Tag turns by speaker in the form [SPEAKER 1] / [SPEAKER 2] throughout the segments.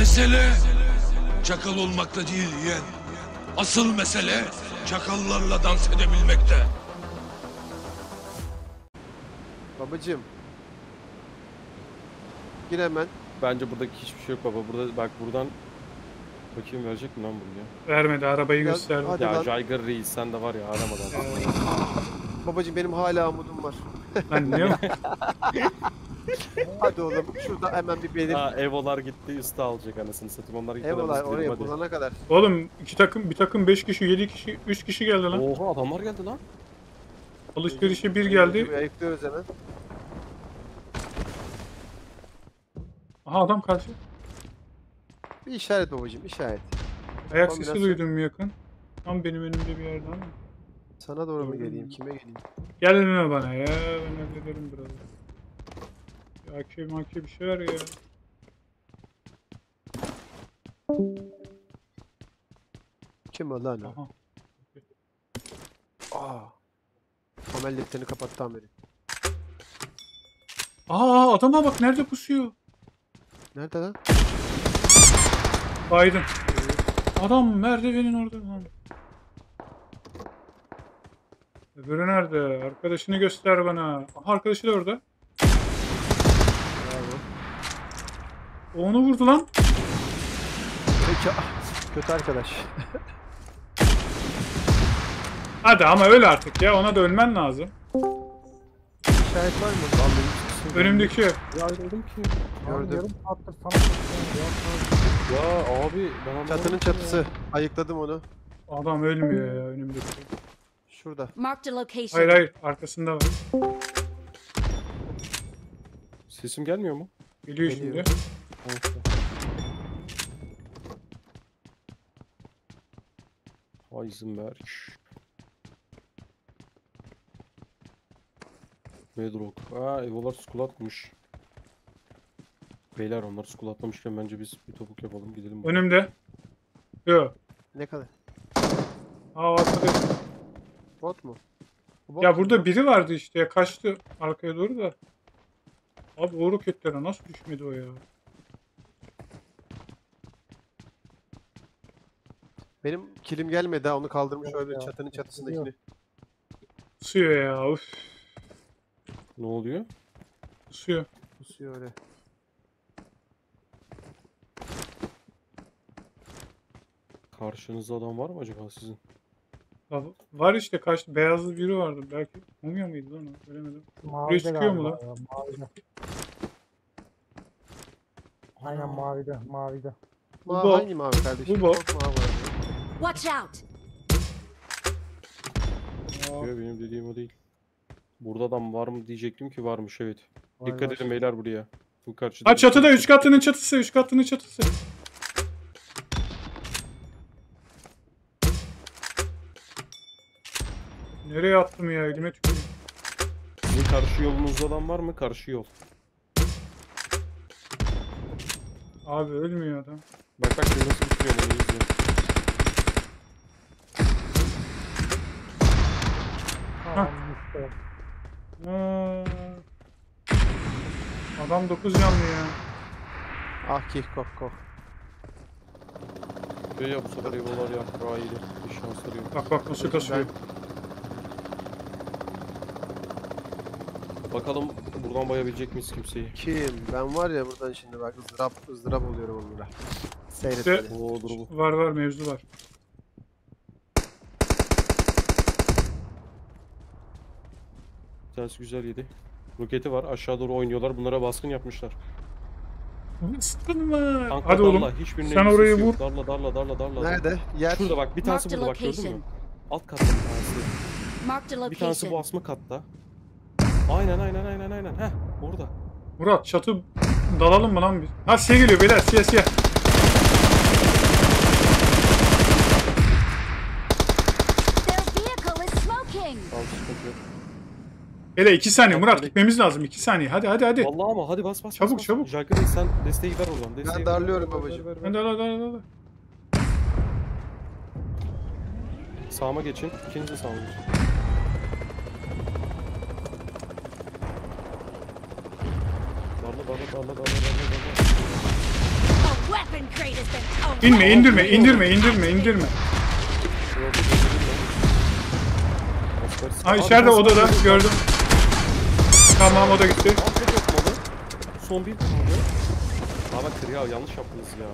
[SPEAKER 1] Mesele çakal olmakta değil yeğen. Asıl mesele çakallarla dans edebilmekte.
[SPEAKER 2] Babacım. Gir hemen.
[SPEAKER 3] Bence buradaki hiçbir şey yok baba. Burada bak buradan bakayım verecek mi lan buraya?
[SPEAKER 4] Vermedi arabayı
[SPEAKER 2] Biraz-
[SPEAKER 4] gösterdi.
[SPEAKER 2] hadi
[SPEAKER 3] ya
[SPEAKER 2] lan.
[SPEAKER 3] Jaiger Reis sen de var ya aramadan.
[SPEAKER 2] Babacım benim hala umudum var.
[SPEAKER 4] Lan ne
[SPEAKER 2] Hadi oğlum şurada hemen bir benim.
[SPEAKER 3] Ha Evo'lar gitti üstü alacak anasını satayım. Onlar gitti.
[SPEAKER 2] Eyvallah oraya bulana kadar.
[SPEAKER 4] Oğlum iki takım bir takım 5 kişi 7 kişi 3 kişi geldi lan.
[SPEAKER 3] Oha adamlar geldi lan.
[SPEAKER 4] Alışverişe bir geldi.
[SPEAKER 2] Ayıklıyoruz hemen.
[SPEAKER 4] Aha adam karşı.
[SPEAKER 2] Bir işaret babacım işaret.
[SPEAKER 4] Ayak sesi
[SPEAKER 2] Kombinasyon.
[SPEAKER 4] duydum yakın. Tam benim önümde bir yerde ama.
[SPEAKER 2] Sana doğru mu geleyim? Kime geleyim?
[SPEAKER 4] Gel önüne bana ya. Ben hallederim biraz. AK AK bir şeyler ya.
[SPEAKER 2] Kim o lan o?
[SPEAKER 4] Aha.
[SPEAKER 2] Aa. Amel defterini kapattı ameli.
[SPEAKER 4] Aa adama bak nerede pusuyor.
[SPEAKER 2] Nerede lan?
[SPEAKER 4] Biden. Adam merdivenin orada lan. Öbürü nerede? Arkadaşını göster bana. Aha arkadaşı da orada.
[SPEAKER 2] Bravo.
[SPEAKER 4] O onu vurdu lan.
[SPEAKER 2] Peki. ah, Kötü arkadaş.
[SPEAKER 4] Hadi ama öl artık ya. Ona da ölmen lazım.
[SPEAKER 2] İşaret var mı? Vallahi kısım
[SPEAKER 4] Önümdeki.
[SPEAKER 3] Ya dedim ki.
[SPEAKER 2] Gördüm.
[SPEAKER 5] Yarım saattir sana.
[SPEAKER 3] Ya abi ben
[SPEAKER 2] Çatının çatısı.
[SPEAKER 3] ya.
[SPEAKER 2] Ayıkladım onu.
[SPEAKER 4] Adam ölmüyor ya önümdeki.
[SPEAKER 2] Şurada.
[SPEAKER 6] Location.
[SPEAKER 4] Hayır hayır arkasında var.
[SPEAKER 3] Sesim gelmiyor mu?
[SPEAKER 4] Geliyor
[SPEAKER 2] Geliyor.
[SPEAKER 4] şimdi.
[SPEAKER 3] Heisenberg. Bedrock. Aa Evo'lar school atmış. Beyler onlar school atlamışken bence biz bir topuk yapalım gidelim.
[SPEAKER 4] Önümde. Yok.
[SPEAKER 2] Ne kadar?
[SPEAKER 4] Aa arkada.
[SPEAKER 2] Bot mu? Bot
[SPEAKER 4] Ya
[SPEAKER 2] mu?
[SPEAKER 4] burada biri vardı işte ya kaçtı arkaya doğru da. Abi o roketlere nasıl düşmedi o ya?
[SPEAKER 2] Benim kilim gelmedi ha onu kaldırmış
[SPEAKER 5] Yok
[SPEAKER 2] öyle
[SPEAKER 5] ya,
[SPEAKER 2] çatının çatısındakini.
[SPEAKER 4] Pusuyor ya uf.
[SPEAKER 3] Ne oluyor?
[SPEAKER 4] Pusuyor.
[SPEAKER 2] Pusuyor öyle.
[SPEAKER 3] Karşınızda adam var mı acaba sizin?
[SPEAKER 4] Ya var işte kaçtı. Beyazlı biri vardı. Belki mumya mıydı lan o? Göremedim.
[SPEAKER 5] Mavide
[SPEAKER 4] sıkıyor mu
[SPEAKER 5] galiba ya, Mavide. Aynen mavide, mavide.
[SPEAKER 2] Ma
[SPEAKER 4] bot.
[SPEAKER 2] hangi mavi kardeşim?
[SPEAKER 4] Bu.
[SPEAKER 2] Çok mavi var.
[SPEAKER 6] Watch out!
[SPEAKER 4] Aa,
[SPEAKER 3] Yok benim dediğim o değil. Burada adam var mı diyecektim ki varmış evet.
[SPEAKER 2] Var,
[SPEAKER 3] Dikkat edin beyler buraya. Bu karşıda.
[SPEAKER 4] Ha çatıda 3 katının çatısı 3 katının çatısı. Nereye attım ya elime tüküreyim.
[SPEAKER 3] Sizin karşı yolunuzda adam var mı? Karşı yol.
[SPEAKER 4] Abi ölmüyor adam.
[SPEAKER 3] Bak bak nasıl bitiriyorum onu izle.
[SPEAKER 4] Aa, adam 9 canlı ya.
[SPEAKER 2] Ah ki kok
[SPEAKER 3] ya bu sefer Evo'lar ya. Daha iyiydi. Bir şansları yok.
[SPEAKER 4] Bak bak nasıl kasıyor.
[SPEAKER 3] Bakalım buradan bayabilecek miyiz kimseyi?
[SPEAKER 2] Kim? Ben var ya buradan şimdi bak ızdırap ızdırap oluyorum onlara. Seyret
[SPEAKER 4] İşte-
[SPEAKER 2] beni.
[SPEAKER 3] Oo dur bu.
[SPEAKER 4] Var var mevzu var.
[SPEAKER 3] Tanesi güzel yedi. Roketi var. Aşağı doğru oynuyorlar. Bunlara baskın yapmışlar.
[SPEAKER 4] Sıktın mı?
[SPEAKER 3] Tankla
[SPEAKER 4] Hadi oğlum.
[SPEAKER 3] darla. Hiçbirine
[SPEAKER 4] Sen orayı
[SPEAKER 3] yok.
[SPEAKER 4] vur.
[SPEAKER 3] Darla darla darla darla.
[SPEAKER 2] Nerede? Yer.
[SPEAKER 3] Şurada bak bir tanesi burada bak gördün mü? Alt katta bir tanesi. Bir tanesi bu asma katta. Aynen aynen aynen aynen. Heh orada.
[SPEAKER 4] Murat çatı dalalım mı lan biz? Ha siyah geliyor beyler siyah siyah.
[SPEAKER 6] Their vehicle is smoking!
[SPEAKER 3] Al sıkıntı yok.
[SPEAKER 4] Hele 2 saniye Murat
[SPEAKER 3] hadi.
[SPEAKER 4] gitmemiz lazım 2 saniye. Hadi hadi hadi.
[SPEAKER 3] Vallahi ama hadi bas bas.
[SPEAKER 4] Çabuk,
[SPEAKER 3] bas, bas.
[SPEAKER 4] çabuk.
[SPEAKER 3] Bey, sen desteği ver oradan. Desteği ver,
[SPEAKER 2] darlıyorum
[SPEAKER 3] ver, ver,
[SPEAKER 2] babacığım.
[SPEAKER 3] ver, ver.
[SPEAKER 4] Hadi hadi hadi hadi.
[SPEAKER 3] Sağıma geçin. İkinci sağıma geçin. Darla darla darla darla darla darla.
[SPEAKER 4] İnme indirme indirme indirme indirme.
[SPEAKER 3] Abi,
[SPEAKER 4] içeride
[SPEAKER 3] ben
[SPEAKER 4] odada gördüm. Tamam o da gitti.
[SPEAKER 3] Tek yok modu. Son bir kaldı. Aa bak ya yanlış yaptınız ya.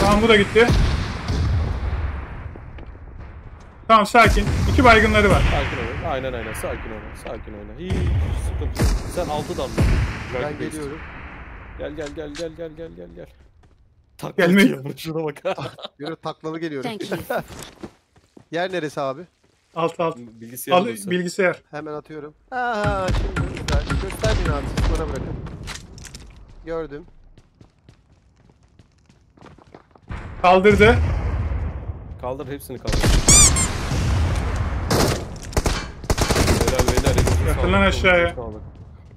[SPEAKER 4] Tamam bu da gitti. Tamam sakin. İki baygınları var.
[SPEAKER 3] Sakin oyna. Aynen aynen sakin oyna. Sakin oyna. Hiç sıkıntı yok. Sen altı damla.
[SPEAKER 2] Ben geliyorum.
[SPEAKER 3] Gel gel gel gel gel gel gel gel. Tak
[SPEAKER 4] Gelme.
[SPEAKER 3] Gelme. Şuna bak.
[SPEAKER 2] Yürü taklalı geliyorum.
[SPEAKER 6] Thank you.
[SPEAKER 2] Yer neresi abi?
[SPEAKER 4] Alt alt.
[SPEAKER 3] Bilgisayar
[SPEAKER 4] Al
[SPEAKER 3] odası.
[SPEAKER 4] bilgisayar.
[SPEAKER 2] Hemen atıyorum. Aha şimdi güzel. Göstermeyin abi siz bana bırakın. Gördüm.
[SPEAKER 4] Kaldırdı.
[SPEAKER 3] Kaldır hepsini kaldır. Helal beyler.
[SPEAKER 4] Yatın lan aşağıya.
[SPEAKER 3] sağlık.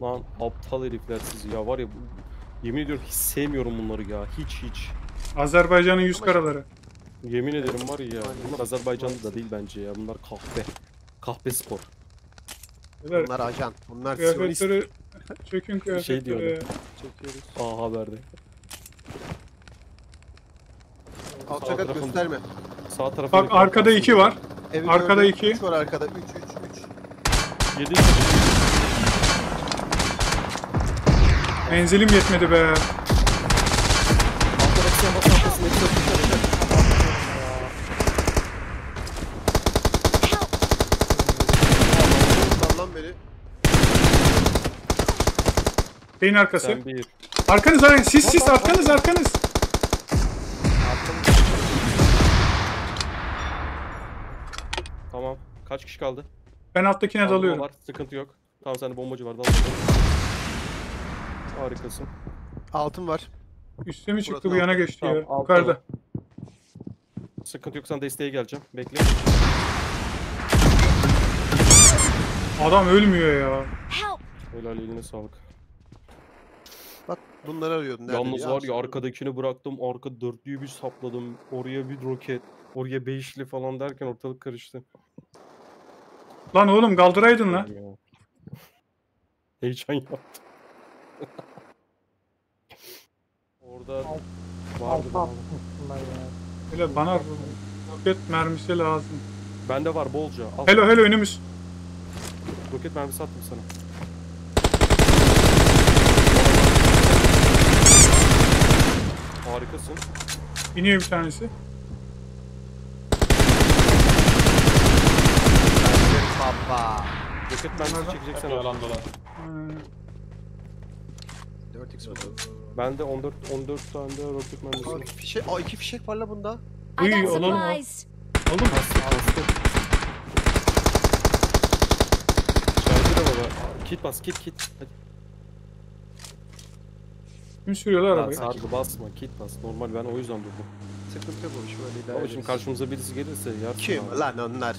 [SPEAKER 3] Lan aptal herifler sizi ya var ya bu- yemin ediyorum hiç sevmiyorum bunları ya hiç hiç.
[SPEAKER 4] Azerbaycan'ın yüz karaları.
[SPEAKER 3] Yemin ederim var ya bunlar Azerbaycan'da da değil bence ya bunlar kahpe. Kahpe spor.
[SPEAKER 4] Beyler,
[SPEAKER 2] Bunlar ajan. Bunlar siyonist.
[SPEAKER 4] Kıyafetleri çökün kıyafetleri.
[SPEAKER 3] Şey diyordu.
[SPEAKER 2] Çekiyoruz.
[SPEAKER 3] Aa haberde.
[SPEAKER 2] Alçak at gösterme.
[SPEAKER 3] Sağ tarafa
[SPEAKER 4] Bak arkada iki var.
[SPEAKER 2] Evi
[SPEAKER 4] Arkada
[SPEAKER 2] gördüm.
[SPEAKER 4] iki.
[SPEAKER 2] Üç var arkada. Üç üç üç.
[SPEAKER 3] 7
[SPEAKER 4] Menzilim yetmedi be. Beyin arkası.
[SPEAKER 3] Sen bir.
[SPEAKER 4] Arkanız arkanız. Sis sis arkanız arkanız.
[SPEAKER 3] Tamam. Kaç kişi kaldı?
[SPEAKER 4] Ben alttakine
[SPEAKER 3] Bomba
[SPEAKER 4] dalıyorum.
[SPEAKER 3] Var. Sıkıntı yok. Tamam sende bombacı var. Dal. Harikasın.
[SPEAKER 2] Altın var.
[SPEAKER 4] Üste mi çıktı
[SPEAKER 2] Burası
[SPEAKER 4] bu yana geçti
[SPEAKER 3] Tamam,
[SPEAKER 4] ya.
[SPEAKER 3] altta
[SPEAKER 4] Yukarıda.
[SPEAKER 3] var. Sıkıntı yok. Sen desteğe geleceğim. Bekle.
[SPEAKER 4] Adam ölmüyor ya.
[SPEAKER 6] Help!
[SPEAKER 3] Helal eline sağlık.
[SPEAKER 2] Bunları arıyordun. Nerede
[SPEAKER 3] Yalnız var ya arkadakini bıraktım. Arka dörtlüyü bir sapladım. Oraya bir roket. Oraya beşli falan derken ortalık karıştı.
[SPEAKER 4] Lan oğlum kaldıraydın lan.
[SPEAKER 3] Ya. Heyecan yaptım. Orada vardı.
[SPEAKER 5] Ya.
[SPEAKER 4] Hele bana roket mermisi lazım.
[SPEAKER 3] Bende var bolca. Al.
[SPEAKER 4] Hello hello önümüz.
[SPEAKER 3] Roket mermisi attım sana. Harikasın.
[SPEAKER 4] İniyor bir tanesi.
[SPEAKER 2] Baba.
[SPEAKER 3] Roket mermisi çekeceksen al.
[SPEAKER 7] yalan dolan.
[SPEAKER 4] Ha,
[SPEAKER 2] 4x vurdum.
[SPEAKER 3] Bende 14 14 tane de roket mermisi
[SPEAKER 2] Aa,
[SPEAKER 3] var.
[SPEAKER 2] iki fişek, aa iki fişek var la bunda.
[SPEAKER 6] I
[SPEAKER 4] Uy,
[SPEAKER 6] got
[SPEAKER 4] alalım.
[SPEAKER 6] supplies.
[SPEAKER 4] Mı?
[SPEAKER 3] Bastı bastı. Şarjı da. Aa, Kit bas kit kit. Hadi.
[SPEAKER 4] Kim sürüyorlar
[SPEAKER 3] Lan
[SPEAKER 4] arabayı?
[SPEAKER 3] sargı basma kit bas. Normal ben o yüzden durdum.
[SPEAKER 2] Sıkıntı yok olmuş böyle idare
[SPEAKER 3] Ama şimdi karşımıza birisi gelirse yarsın
[SPEAKER 2] Kim
[SPEAKER 3] abi.
[SPEAKER 2] lan onlar?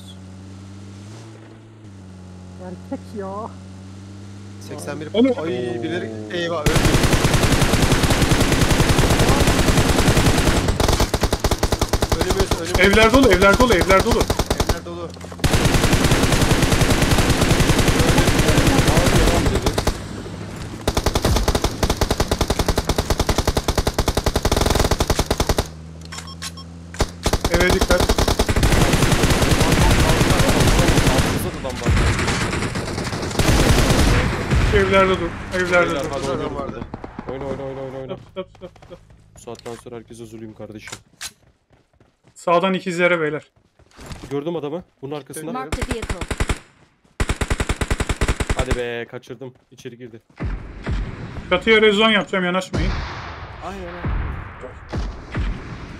[SPEAKER 5] Erkek ya.
[SPEAKER 2] 81
[SPEAKER 4] Oğlum.
[SPEAKER 2] Ay birileri eyvah öldü. Önümüz önümüz
[SPEAKER 4] Evler dolu evler dolu evler dolu.
[SPEAKER 2] evler dolu.
[SPEAKER 4] Dikkat.
[SPEAKER 3] Var.
[SPEAKER 4] Evlerde dur. Evlerde
[SPEAKER 3] Beyler
[SPEAKER 4] dur.
[SPEAKER 3] hadi burada. Oyna oyna oyna oyna oyna.
[SPEAKER 4] Stop stop stop stop.
[SPEAKER 3] Bu saatten sonra herkese zulüm kardeşim.
[SPEAKER 4] Sağdan ikizlere beyler.
[SPEAKER 3] Gördüm adamı. Bunun arkasında.
[SPEAKER 6] Marked a vehicle.
[SPEAKER 3] Hadi be kaçırdım. İçeri girdi.
[SPEAKER 4] Çatıya rezon yapacağım yanaşmayın.
[SPEAKER 3] Aynen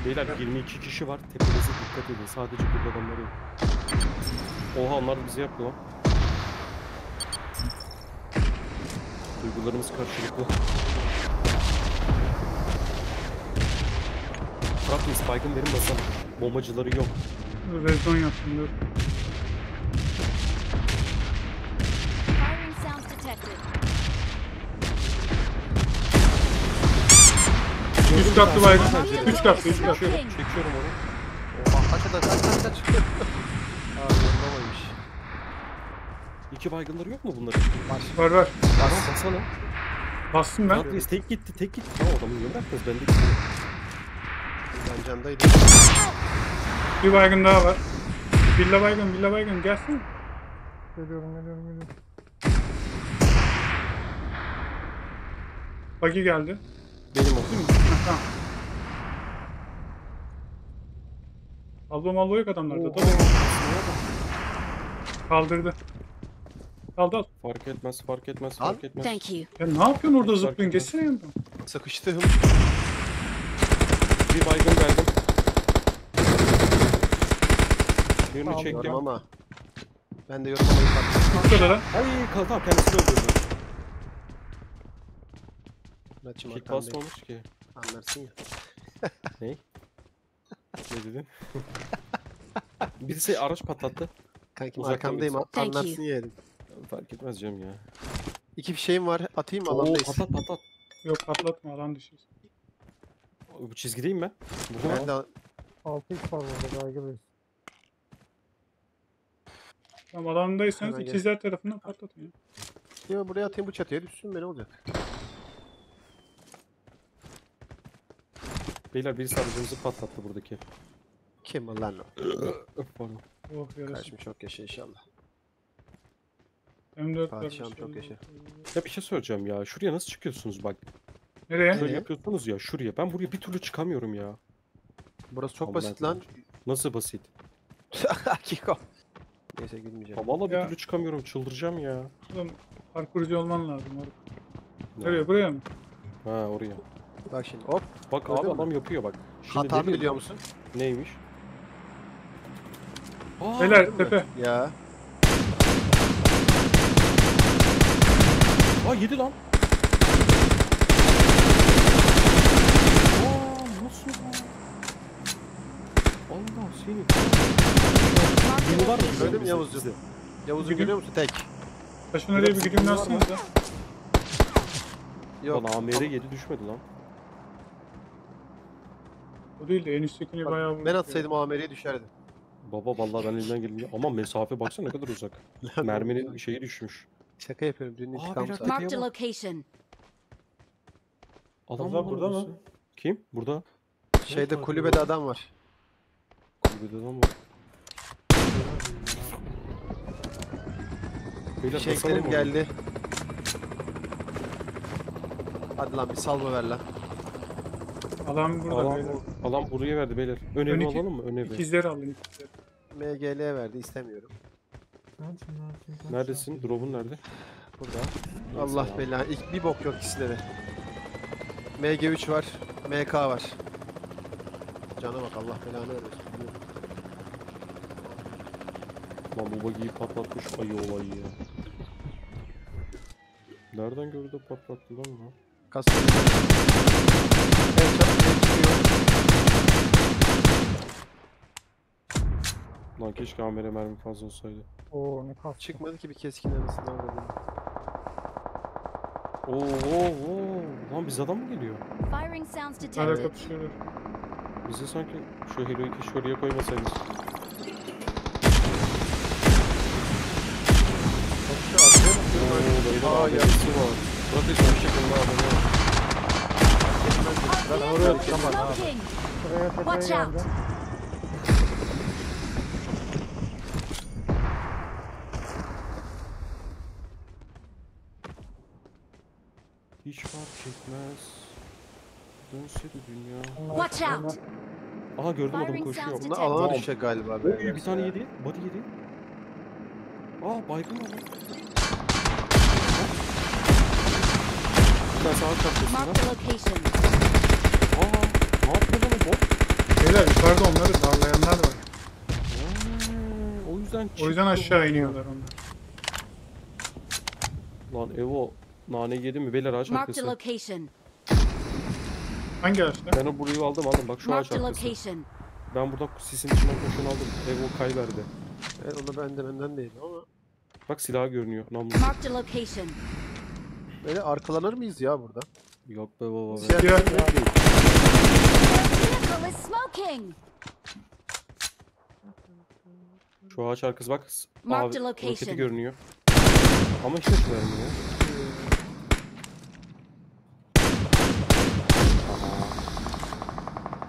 [SPEAKER 3] Beyler 22 kişi var. Tepenize dikkat edin. Sadece burada adamlar yok. Oha onlar da bize yaptı lan. Duygularımız karşılıklı. Bey Spike'ın verin basalım. Bombacıları yok.
[SPEAKER 4] Rezon yaptım dur. Katlı baygın. Üç katlı üç katlı.
[SPEAKER 3] Çekiyorum, çekiyorum onu.
[SPEAKER 2] Oha kaç kaç kaç kaç. Abi.
[SPEAKER 3] İki baygınları yok mu bunların?
[SPEAKER 4] Var var.
[SPEAKER 3] Tamam basana.
[SPEAKER 4] Bastım ben.
[SPEAKER 3] Atlayız tek gitti tek gitti. Tamam adamı niye bıraktınız? Ben de
[SPEAKER 2] Ben candaydım.
[SPEAKER 4] Bir baygın daha var. Villa baygın, villa baygın gelsin.
[SPEAKER 5] Geliyorum geliyorum geliyorum.
[SPEAKER 4] Buggy geldi.
[SPEAKER 3] benim o.
[SPEAKER 4] Ha, tamam. Albo malbo yok adamlarda. Dolu. Kaldırdı. Kaldı al.
[SPEAKER 3] Fark etmez fark etmez
[SPEAKER 2] Al.
[SPEAKER 3] fark etmez.
[SPEAKER 6] Thank you.
[SPEAKER 4] Ya ne yapıyorsun orada
[SPEAKER 3] Fark
[SPEAKER 4] zıplayın?
[SPEAKER 3] etmez.
[SPEAKER 4] Geçsene yanından.
[SPEAKER 2] Sıkıştım.
[SPEAKER 3] Bir baygın verdim. Birini
[SPEAKER 5] Tamam,
[SPEAKER 3] çektim.
[SPEAKER 2] Yorum ama. Ben de yorumlamayı fark
[SPEAKER 4] Şurada da.
[SPEAKER 3] Ay kaldı tamam kendisini öldürdü.
[SPEAKER 2] Muratçım
[SPEAKER 3] Kick
[SPEAKER 2] arkandayım.
[SPEAKER 3] basmamış ki.
[SPEAKER 2] Anlarsın ya.
[SPEAKER 3] Ne dedin? Birisi araç patlattı.
[SPEAKER 2] Kankim
[SPEAKER 3] Uzaktan
[SPEAKER 2] arkandayım.
[SPEAKER 3] birisi.
[SPEAKER 6] Thank you.
[SPEAKER 2] Anlarsın yerim.
[SPEAKER 3] Fark etmez canım ya.
[SPEAKER 2] İki fişeğim var. Atayım mı
[SPEAKER 3] Oo
[SPEAKER 2] alandayız.
[SPEAKER 3] patlat patlat.
[SPEAKER 4] Yok patlatma alan dışıyız.
[SPEAKER 3] Bu çizgideyim ben. Burada
[SPEAKER 2] Ben de
[SPEAKER 5] 6x var burada baygı bir.
[SPEAKER 4] Tamam alandaysanız
[SPEAKER 2] Hemen gel.
[SPEAKER 4] ikizler tarafından patlatın ya.
[SPEAKER 2] Yo, buraya atayım bu çatıya düşsün be ne olacak?
[SPEAKER 3] Beyler birisi aracımızı patlattı buradaki.
[SPEAKER 2] Kim lan o?
[SPEAKER 3] Pardon.
[SPEAKER 4] Oh yarasın.
[SPEAKER 2] Kardeşim çok yaşa inşallah.
[SPEAKER 4] M4 var.
[SPEAKER 2] Padişahım çok yaşa.
[SPEAKER 3] Ya bir şey söyleyeceğim ya. Şuraya nasıl çıkıyorsunuz bak.
[SPEAKER 4] Nereye?
[SPEAKER 3] Şöyle
[SPEAKER 2] Nereye?
[SPEAKER 3] yapıyorsunuz ya şuraya. Ben buraya bir türlü çıkamıyorum ya.
[SPEAKER 2] Burası çok
[SPEAKER 3] Allah
[SPEAKER 2] basit lan.
[SPEAKER 3] Nasıl basit?
[SPEAKER 2] Kiko. Neyse gülmeyeceğim.
[SPEAKER 3] Ya vallahi bir
[SPEAKER 4] Ya.
[SPEAKER 3] türlü çıkamıyorum. Çıldıracağım ya.
[SPEAKER 4] Oğlum parkurcu olman lazım. Orada. Nereye? Buraya mı?
[SPEAKER 3] Ha oraya.
[SPEAKER 2] Bak şimdi hop.
[SPEAKER 3] Bak
[SPEAKER 2] Gördün
[SPEAKER 3] abi
[SPEAKER 2] mü?
[SPEAKER 3] adam yapıyor bak. Şimdi
[SPEAKER 2] Hatanı
[SPEAKER 3] dedim-
[SPEAKER 2] biliyor musun?
[SPEAKER 3] Neymiş? Aa,
[SPEAKER 4] Beyler tepe.
[SPEAKER 2] Ya.
[SPEAKER 3] Aa yedi lan. Aa nasıl lan? Allah seni. Yeni var mı?
[SPEAKER 2] Gördün mü Yavuz'u? Yavuz'u görüyor musun tek?
[SPEAKER 4] Taşın oraya bir güdümle atsanıza.
[SPEAKER 2] Yok.
[SPEAKER 3] Lan AMR 7 düşmedi lan.
[SPEAKER 4] O değil de en üsttekini
[SPEAKER 2] Bak,
[SPEAKER 4] bayağı
[SPEAKER 2] ben atsaydım AMR'ye düşerdi.
[SPEAKER 3] Baba vallahi ben elimden geldiğince ama mesafe baksana ne kadar uzak. Merminin şeyi düşmüş.
[SPEAKER 2] Şaka yapıyorum. Dün
[SPEAKER 3] Aa,
[SPEAKER 2] intikam saati.
[SPEAKER 6] Marked a location.
[SPEAKER 3] Adam var
[SPEAKER 4] burada mı?
[SPEAKER 3] Kim? Burada.
[SPEAKER 2] Şeyde kulübede adam var.
[SPEAKER 3] Kulübede adam var.
[SPEAKER 2] Fişeklerim
[SPEAKER 3] mı?
[SPEAKER 2] geldi. Hadi lan bir salvo ver lan.
[SPEAKER 4] Alan burada.
[SPEAKER 3] Alan,
[SPEAKER 4] beyler.
[SPEAKER 3] alan buraya verdi beyler. Önevi
[SPEAKER 4] Ön iki-
[SPEAKER 3] alalım mı? Önevi.
[SPEAKER 4] İkizleri alın.
[SPEAKER 2] MGL verdi istemiyorum.
[SPEAKER 3] Neredesin? Drop'un nerede?
[SPEAKER 2] Burada. Allah belanı. İlk bir bok yok ikisinde de. MG3 var. MK var. Cana bak Allah belanı vermesin.
[SPEAKER 3] Lan bu bagiyi patlatmış ayı olayı ya. Nereden gördü patlattı lan bu?
[SPEAKER 2] Kastım. Evet, çabuk geri çıkıyor.
[SPEAKER 3] Lan keşke amere mermi fazla olsaydı.
[SPEAKER 5] Oo ne kastı.
[SPEAKER 2] Çıkmadı ki bir keskin arasından vurdum.
[SPEAKER 3] Oo, oo, oo. Lan biz adam mı geliyor?
[SPEAKER 6] Firing sounds detected.
[SPEAKER 4] kapışıyorlar.
[SPEAKER 3] Bize sanki şu hero'yu keşke oraya dayının
[SPEAKER 2] Aa,
[SPEAKER 3] AMR'si var. Eşen şeklinde AMR var.
[SPEAKER 2] Ben oraya!
[SPEAKER 5] Şuraya tepeye
[SPEAKER 6] Watch out.
[SPEAKER 3] Hiç fark etmez. Dönse de dünya.
[SPEAKER 5] Bunlar-
[SPEAKER 6] Watch out!
[SPEAKER 3] Aha gördüm adam koşuyor.
[SPEAKER 2] Bunlar alana düşecek galiba.
[SPEAKER 3] Oy, bir tane
[SPEAKER 2] ya.
[SPEAKER 3] yedi. Body yedi. Aa baygın var. Bir tane sağa çarpıyorsun lan. Aa ne yapıyor lan bot?
[SPEAKER 4] Beyler yukarıda onları darlayanlar var.
[SPEAKER 3] Aa, o yüzden
[SPEAKER 4] O yüzden aşağı iniyorlar onlar.
[SPEAKER 3] Lan Evo nane yedi mi? Beyler ağaç arkası.
[SPEAKER 4] Hangi ağaçta?
[SPEAKER 3] Ben o burayı aldım aldım. Bak şu ağaç
[SPEAKER 6] Marked a
[SPEAKER 3] arkası.
[SPEAKER 6] location.
[SPEAKER 3] Ben burada sisin içinden koşan aldım. Evo kayverdi.
[SPEAKER 2] Evet onu ben de benden değil ama.
[SPEAKER 3] Bak silahı görünüyor. Namlu.
[SPEAKER 6] Marked a location.
[SPEAKER 2] Böyle arkalanır mıyız ya burada?
[SPEAKER 3] Yok be baba be.
[SPEAKER 2] Siyah
[SPEAKER 4] Siyah-.
[SPEAKER 6] Vehicle is smoking!
[SPEAKER 3] Şu ağaç arkası bak. s-
[SPEAKER 6] Marked
[SPEAKER 3] Abi
[SPEAKER 6] a location.
[SPEAKER 3] roketi görünüyor. Ama hiç vermiyor.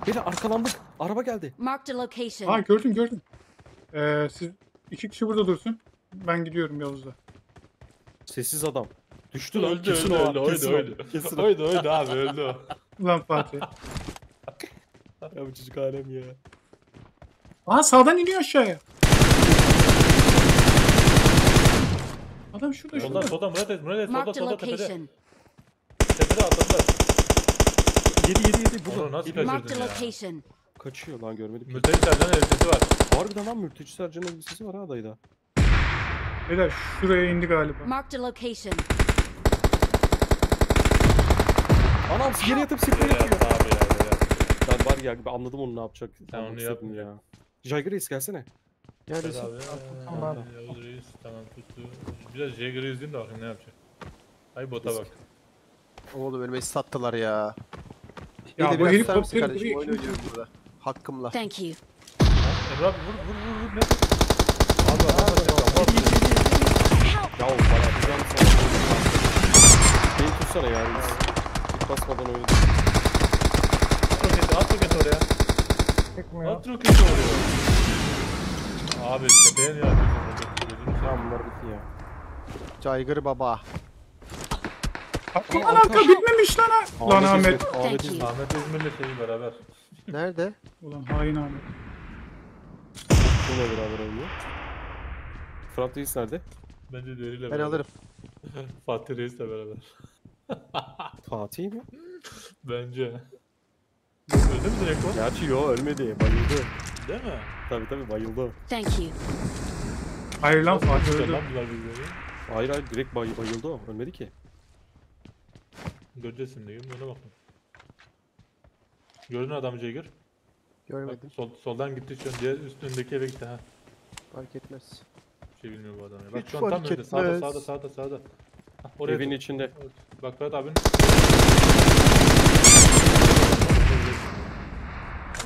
[SPEAKER 3] Beni arkalandık. Araba geldi.
[SPEAKER 6] Marked a location.
[SPEAKER 4] Ha gördüm gördüm. Ee, siz iki kişi burada dursun. Ben gidiyorum Yavuz'la.
[SPEAKER 3] Sessiz adam. Düştü lan.
[SPEAKER 7] Öldü
[SPEAKER 3] kesin
[SPEAKER 7] öldü
[SPEAKER 3] o.
[SPEAKER 7] öldü oydu
[SPEAKER 3] kesin o,
[SPEAKER 7] oydu.
[SPEAKER 3] Kesin o.
[SPEAKER 7] Oydu oydu abi öldü o.
[SPEAKER 4] Ulan Fatih.
[SPEAKER 3] Ya bu çocuk alem ya.
[SPEAKER 4] Aa sağdan iniyor aşağıya. Adam şurada şurada.
[SPEAKER 7] soldan Murat et Murat et solda
[SPEAKER 6] Marked a
[SPEAKER 7] solda tepede.
[SPEAKER 6] location.
[SPEAKER 7] Tepede atladılar.
[SPEAKER 3] Yedi yedi yedi.
[SPEAKER 7] Onu
[SPEAKER 3] Burada.
[SPEAKER 7] nasıl
[SPEAKER 3] Yedi.
[SPEAKER 6] Marked a
[SPEAKER 7] kaçırdın ya?
[SPEAKER 6] location.
[SPEAKER 3] Kaçıyor lan görmedik.
[SPEAKER 7] Mülteci Sercan'ın elbisesi var.
[SPEAKER 3] Harbiden lan mülteci Sercan'ın elbisesi var ha dayıda.
[SPEAKER 4] Beyler şuraya indi galiba.
[SPEAKER 6] Marked a location.
[SPEAKER 3] Anam yere yatıp sikme
[SPEAKER 7] Yere
[SPEAKER 3] yapıyor.
[SPEAKER 7] yattı abi ya. yere yattı.
[SPEAKER 3] Ben var ya ben anladım onu ne yapacak.
[SPEAKER 7] Sen onu
[SPEAKER 3] istedim
[SPEAKER 7] yap.
[SPEAKER 3] ya. Jagger Reis gelsene.
[SPEAKER 7] Hadi
[SPEAKER 2] Neredesin?
[SPEAKER 7] abi.
[SPEAKER 5] Tamam.
[SPEAKER 7] Ee, Yavuz Reis tamam tuttu. Biraz Jagger'ı izleyeyim de bakayım ne yapacak. Ay bota bak.
[SPEAKER 2] Oğlum önüme sattılar ya.
[SPEAKER 4] Ya
[SPEAKER 2] Bir
[SPEAKER 4] bu helikopter
[SPEAKER 2] kardeşim? Oyun oynuyoruz burada. Hakkımla.
[SPEAKER 6] Thank you.
[SPEAKER 7] Emre abi vur vur vur vur ne?
[SPEAKER 3] Abi adam Ya o bayağı güzel sana. Beni tutsana ya Reis. Git basmadan oynadım.
[SPEAKER 7] Roketi at roketi oraya.
[SPEAKER 5] Çıkmıyor.
[SPEAKER 7] At roketi oraya. Abi tepeye seveyim.
[SPEAKER 3] Tamam bunlar bitti ya.
[SPEAKER 2] Caygır baba.
[SPEAKER 4] Aman arka bitmemiş lan ha. Lan Ahmet.
[SPEAKER 3] Ahmet. İzmir.
[SPEAKER 7] Ahmet İzmir'le şeyi beraber.
[SPEAKER 2] Nerede?
[SPEAKER 4] Ulan hain Ahmet.
[SPEAKER 3] Kimle beraber oynuyor? Fırat Reis nerede?
[SPEAKER 7] Bence diğeriyle
[SPEAKER 2] Ben
[SPEAKER 7] beraber.
[SPEAKER 2] alırım.
[SPEAKER 7] Fatih Reis'le beraber.
[SPEAKER 3] Fatih mi?
[SPEAKER 7] Bence. Öldü mü direkt o?
[SPEAKER 3] Gerçi yo ölmedi. Bayıldı.
[SPEAKER 7] Değil mi?
[SPEAKER 3] Tabii tabii bayıldı.
[SPEAKER 6] Thank you.
[SPEAKER 4] Hayır lan Fatih öldü.
[SPEAKER 7] lan bunlar birbirleri?
[SPEAKER 3] Hayır hayır direkt bay bayıldı o. Ölmedi ki.
[SPEAKER 7] Göreceğiz şimdi. Gelin ona bakın. Gördün adamı Jagger. Bak,
[SPEAKER 2] Görmedim.
[SPEAKER 7] sol, soldan gitti şu an. Diğer üstündeki eve gitti ha.
[SPEAKER 2] Fark etmez.
[SPEAKER 7] Bir şey bilmiyor bu adam ya. Bak
[SPEAKER 2] Hiç
[SPEAKER 7] şu an tam
[SPEAKER 2] fark
[SPEAKER 7] önünde. Sağda
[SPEAKER 2] etmez.
[SPEAKER 7] sağda sağda sağda. Hah, oraya
[SPEAKER 3] Evin içinde.
[SPEAKER 7] Evet. Bak Fırat abin.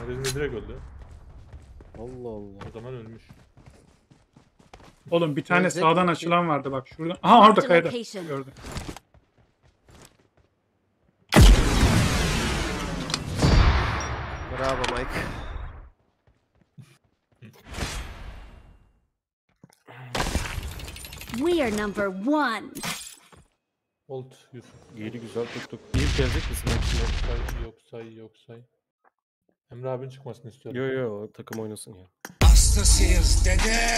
[SPEAKER 7] Magazinde direkt öldü.
[SPEAKER 3] Allah Allah.
[SPEAKER 7] O zaman ölmüş.
[SPEAKER 4] Oğlum bir tane
[SPEAKER 2] Gelecek
[SPEAKER 4] sağdan
[SPEAKER 2] mi?
[SPEAKER 4] açılan vardı bak şuradan. Aha orada
[SPEAKER 6] Marked a
[SPEAKER 4] kayada.
[SPEAKER 6] location.
[SPEAKER 4] Gördüm.
[SPEAKER 2] Mike.
[SPEAKER 6] We are number one.
[SPEAKER 7] Old Yusuf.
[SPEAKER 3] Yeri güzel tuttuk. Bir gelecek misin?
[SPEAKER 7] Yok say yok say yok say. Emre abin çıkmasını istiyorum.
[SPEAKER 3] Yo yo takım oynasın ya.
[SPEAKER 1] Hastasıyız dede.